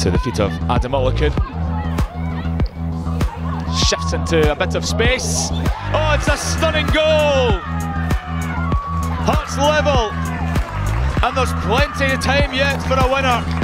To the feet of Adamolekun. Shifts into a bit of space. Oh, it's a stunning goal! Hearts level, and there's plenty of time yet for a winner.